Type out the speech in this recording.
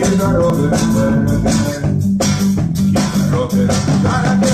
Keep the road running again. Keep the road running.